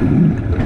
Mm-hmm.